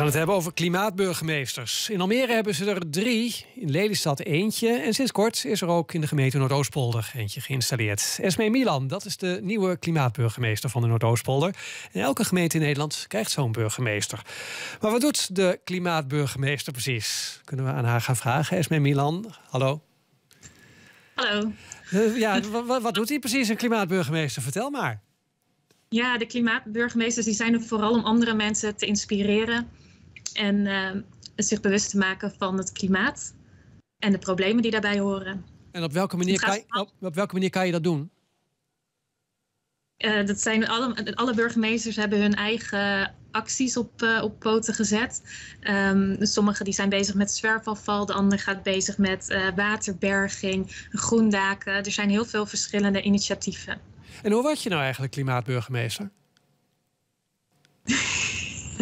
gaan het hebben over klimaatburgemeesters. In Almere hebben ze er drie, in Lelystad eentje... en sinds kort is er ook in de gemeente Noordoostpolder eentje geïnstalleerd. Esme Milan, dat is de nieuwe klimaatburgemeester van de Noordoostpolder. En elke gemeente in Nederland krijgt zo'n burgemeester. Maar wat doet de klimaatburgemeester precies? Kunnen we aan haar gaan vragen. Esme Milan, hallo. Hallo. Uh, ja, wat, wat doet hij precies, een klimaatburgemeester? Vertel maar. Ja, de klimaatburgemeesters die zijn er vooral om andere mensen te inspireren en uh, zich bewust te maken van het klimaat en de problemen die daarbij horen. En op welke manier, kan je, op, op welke manier kan je dat doen? Uh, dat zijn alle, alle burgemeesters hebben hun eigen acties op, uh, op poten gezet. Um, sommigen die zijn bezig met zwerfafval, de andere gaat bezig met uh, waterberging, groendaken. Er zijn heel veel verschillende initiatieven. En hoe word je nou eigenlijk klimaatburgemeester?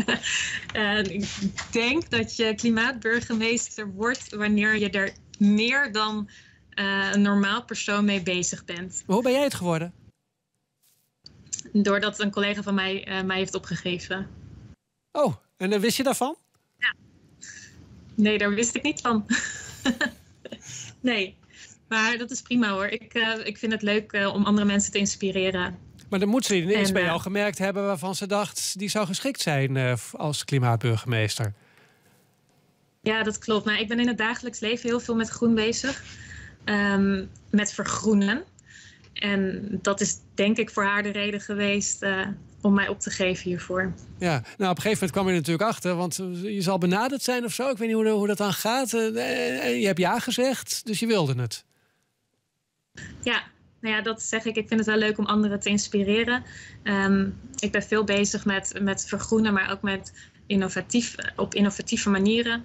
uh, ik denk dat je klimaatburgemeester wordt wanneer je er meer dan uh, een normaal persoon mee bezig bent. Hoe ben jij het geworden? Doordat een collega van mij uh, mij heeft opgegeven. Oh, en wist je daarvan? Ja. Nee, daar wist ik niet van. nee. Maar dat is prima hoor. Ik, ik vind het leuk om andere mensen te inspireren. Maar dan moet ze ineens bij jou gemerkt hebben waarvan ze dacht die zou geschikt zijn uh, als klimaatburgemeester. Ja, dat klopt. Maar ik ben in het dagelijks leven heel veel met groen bezig. Um, met vergroenen. En dat is denk ik voor haar de reden geweest om mij op te geven hiervoor. Ja, nou op een gegeven moment kwam je natuurlijk achter, want je zal benaderd zijn of zo. Ik weet niet hoe, hoe dat dan gaat. je hebt ja gezegd, dus je wilde het. Ja, nou ja, dat zeg ik. Ik vind het wel leuk om anderen te inspireren. Um, ik ben veel bezig met, met vergroenen, maar ook met innovatief, op innovatieve manieren.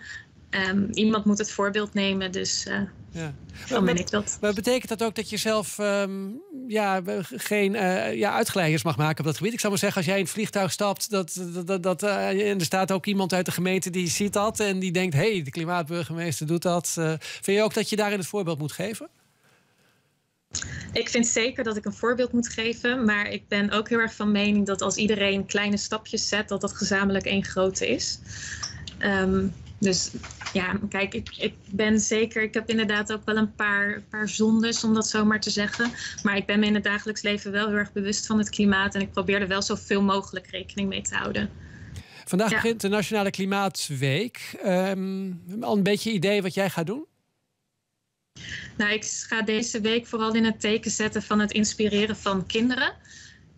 Um, iemand moet het voorbeeld nemen, dus uh, ja. dan ben ik dat. Maar betekent dat ook dat je zelf um, ja, geen uh, ja, uitgeleiders mag maken op dat gebied? Ik zou maar zeggen, als jij in het vliegtuig stapt dat, dat, dat, uh, en er staat ook iemand uit de gemeente die ziet dat en die denkt: hé, hey, de klimaatburgemeester doet dat. vind je ook dat je daarin het voorbeeld moet geven? Ik vind zeker dat ik een voorbeeld moet geven, maar ik ben ook heel erg van mening dat als iedereen kleine stapjes zet, dat dat gezamenlijk één grote is. Um, dus ja, kijk, ik, ik ben zeker, ik heb inderdaad ook wel een paar, paar zondes, om dat zo maar te zeggen. Maar ik ben me in het dagelijks leven wel heel erg bewust van het klimaat en ik probeer er wel zoveel mogelijk rekening mee te houden. Vandaag ja. begint de Nationale Klimaatweek. Um, al een beetje idee wat jij gaat doen? Nou, ik ga deze week vooral in het teken zetten van het inspireren van kinderen.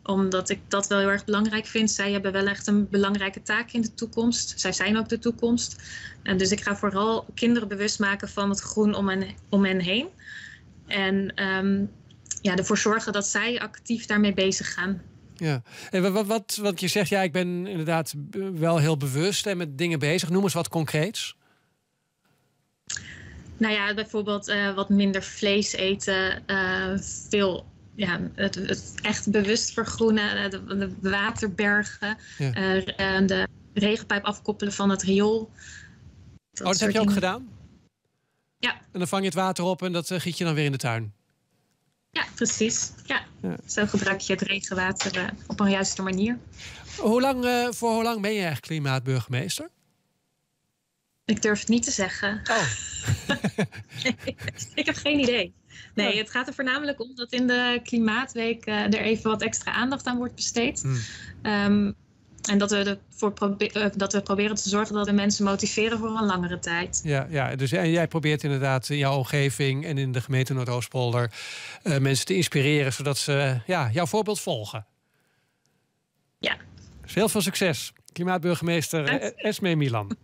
Omdat ik dat wel heel erg belangrijk vind. Zij hebben wel echt een belangrijke taak in de toekomst. Zij zijn ook de toekomst. En dus ik ga vooral kinderen bewust maken van het groen om hen, om hen heen. En um, ja, ervoor zorgen dat zij actief daarmee bezig gaan. Ja, en wat, wat, wat je zegt, ja, ik ben inderdaad wel heel bewust en met dingen bezig. Noem eens wat concreets. Nou ja, bijvoorbeeld uh, wat minder vlees eten, uh, veel ja, het, het, echt bewust vergroenen, de, de waterbergen, ja. uh, de regenpijp afkoppelen van het riool. Dat oh, dat heb je ook dingen. gedaan? Ja. En dan vang je het water op en dat giet je dan weer in de tuin? Ja, precies. Ja. ja. Zo gebruik je het regenwater op een juiste manier. Hoe lang, voor hoe lang ben je eigenlijk klimaatburgemeester? Ik durf het niet te zeggen. Oh. ik heb geen idee. Nee, het gaat er voornamelijk om dat in de Klimaatweek uh, er even wat extra aandacht aan wordt besteed. Hmm. Um, en dat we, ervoor probe uh, dat we proberen te zorgen dat we mensen motiveren voor een langere tijd. Ja, ja dus en jij probeert inderdaad in jouw omgeving en in de gemeente Noordoostpolder uh, mensen te inspireren zodat ze ja, jouw voorbeeld volgen. Ja. Dus heel veel succes. Klimaatburgemeester Esme Milan.